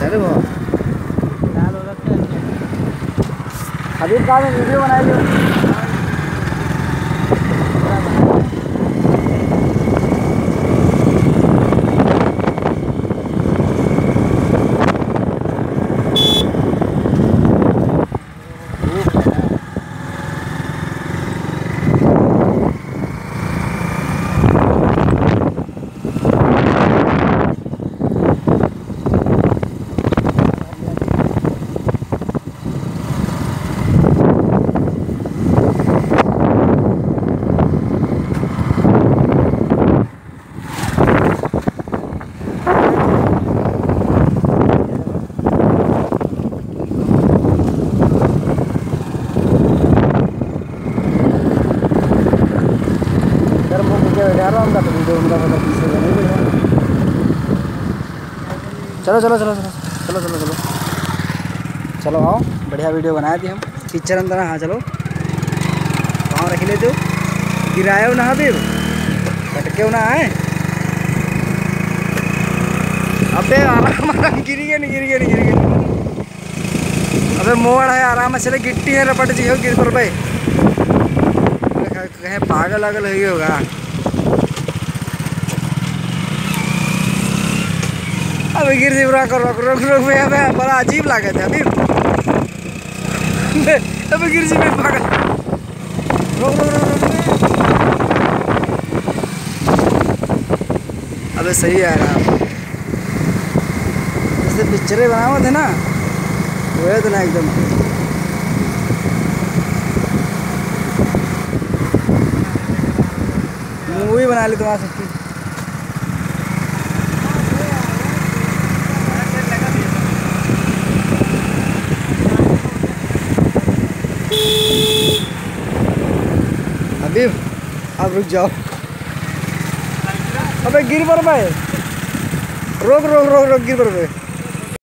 अच्छा है। वो अभी कहा वीडियो बनाए लियो सर वो मुझे जा रहा हूँ तो वीडियो उनका हुए चलो चलो चलो चलो चलो चलो चलो। चलो, आओ। बढ़िया वीडियो बनाए थे हम। पिक्चर अंदर हाँ चलो। वहाँ रख ले जो गिराए हो ना कटके हो ना आए। अबे, आराम आराम। गिरी गए नहीं गिरी गए नहीं गिरी गए अबे, मोड़ है, आराम से गिट्टी है रपट जी हो गिर पर भाई। कहीं पागल अगल ही होगा। अबे गिर जी रुक रुक रुक रुक भैया भैया, बड़ा अजीब लागे थे, अभी। अबे गिर जी में पागल। रुक रुक रुक रुक अबे सही आ रहा जैसे पिक्चरें बनाओ थे ना वो तो ना एकदम। मूवी बना ली तुम्हारा सबकी अभी अब रुक जाओ अबे गिर पर भाई रोक रोक रोक रोक गिर पर भाई